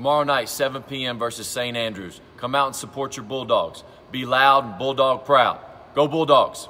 Tomorrow night, 7 p.m. versus St. Andrews. Come out and support your Bulldogs. Be loud and Bulldog proud. Go Bulldogs!